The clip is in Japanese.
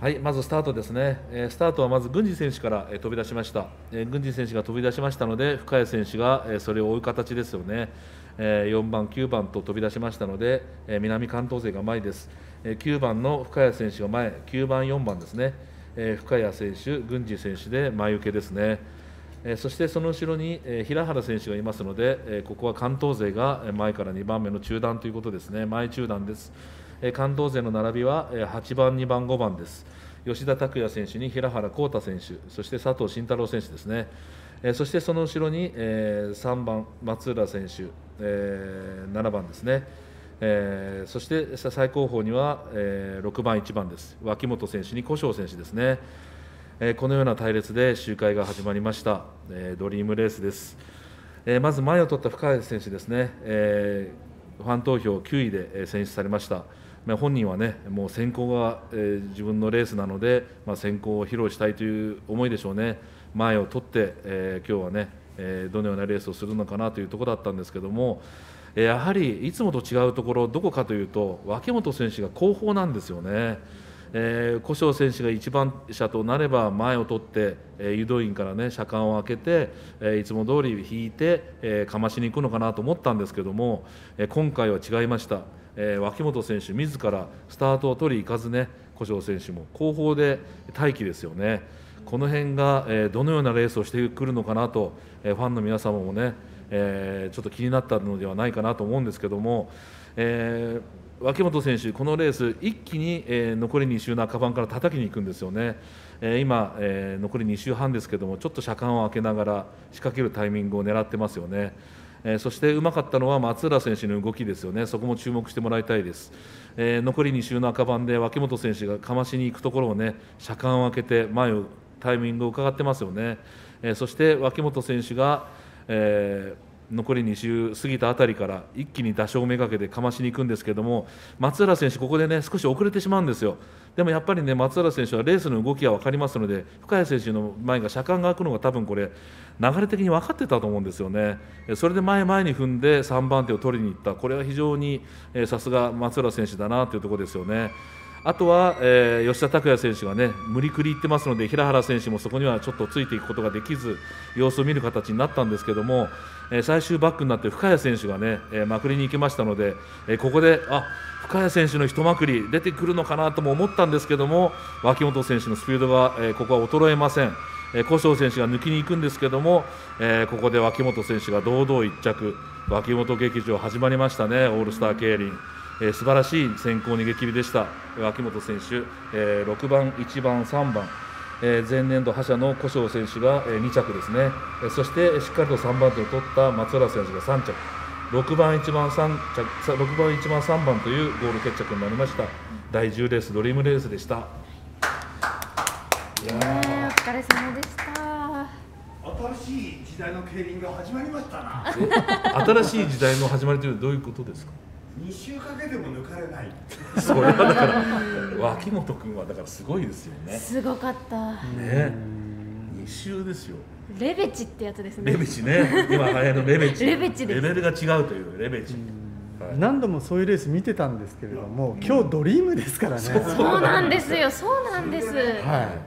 はい、まずスタートですね、えースタートはまず郡司選手から、えー飛び出しました、えー郡司選手が飛び出しましたので、深谷選手が、えーそれを追う形ですよね、えー4番、9番と飛び出しましたので、えー南関東勢が前です、えー9番の深谷選手が前、9番、4番ですね、えー深谷選手、郡司選手で前受けですね。えーそしてその後ろに、えー平原選手がいますので、えーここは関東勢が前から2番目の中段ということですね、前中段です。関東勢の並びは8番、2番、5番です。吉田拓也選手に平原浩太選手、そして佐藤慎太郎選手ですね。そしてその後ろに、えー3番、松浦選手、えー7番ですね。そして最高峰には、えー6番、1番です。脇本選手に古性選手ですね。このような隊列で周回が始まりました、えードリームレースです、えーまず前を取った深谷選手ですね、えーファン投票9位で選出されました、まあ、本人はねもう先行が、えー自分のレースなので、まあ、先行を披露したいという思いでしょうね前を取って、えー今日はね、えーどのようなレースをするのかなというところだったんですけどもえやはりいつもと違うところどこかというと脇本選手が後方なんですよね。えー、古性選手が一番車となれば前を取って、えー誘導員からね車間を開けて、えーいつも通り引いて、えーかましに行くのかなと思ったんですけども、えー今回は違いました、えー脇本選手自らスタートを取り行かずね古性選手も。後方で待機ですよね。この辺が、えーどのようなレースをしてくるのかなと、えーファンの皆様もね、えーちょっと気になったのではないかなと思うんですけども、えー脇本選手、このレース、一気に、えー残り2周中盤から叩きに行くんですよね、えー今、えー残り2周半ですけども、ちょっと車間を開けながら仕掛けるタイミングを狙ってますよね。えーそしてうまかったのは松浦選手の動きですよね、そこも注目してもらいたいです。えー残り2周の赤番で脇本選手がかましに行くところをね、車間を開けて前をタイミングを伺ってますよね。えーそして脇本選手が、えー残り2周過ぎたあたりから一気に打正めがけてかましに行くんですけども松浦選手、ここでね少し遅れてしまうんですよ。でもやっぱりね松浦選手はレースの動きが分かりますので深谷選手の前が車間が開くのが多分これ流れ的に分かってたと思うんですよね。それで前前に踏んで3番手を取りに行ったこれは非常にさすが松浦選手だなというところですよね。あとは、えー吉田拓也選手がね無理くりいってますので平原選手もそこにはちょっとついていくことができず様子を見る形になったんですけども、えー最終バックになって深谷選手がね、えーまくりに行きましたので、えここであ深谷選手の一まくり出てくるのかなとも思ったんですけども脇本選手のスピードが、えここは衰えません。えー古性選手が抜きに行くんですけども、えーここで脇本選手が堂々1着脇本劇場始まりましたねオールスター競輪。えー素晴らしい先行逃げ切りでした、脇本選手、えー6番、1番、3番、えー前年度覇者の古性選手が、えー2着ですね、えーそしてしっかりと3番手を取った松浦選手が3着、6番、1番、3着。さ6番、1番、3番というゴール決着になりました、第10レース、ドリームレースでした。いやお疲れ様でした。新しい時代の競輪が始まりましたな。ー新しい時代の始まりというのはどういうことですか？2週かけても抜かれないそれはだから脇本君はだからすごいですよね。すごかった。ね2周ですよ。レベチってやつですね。レベチね、今流行りのレベチ。レベチですレベルが違うというレベチ。はい何度もそういうレース見てたんですけれども、今日ドリームですからね。そうなんですよ。そうなんです。はい。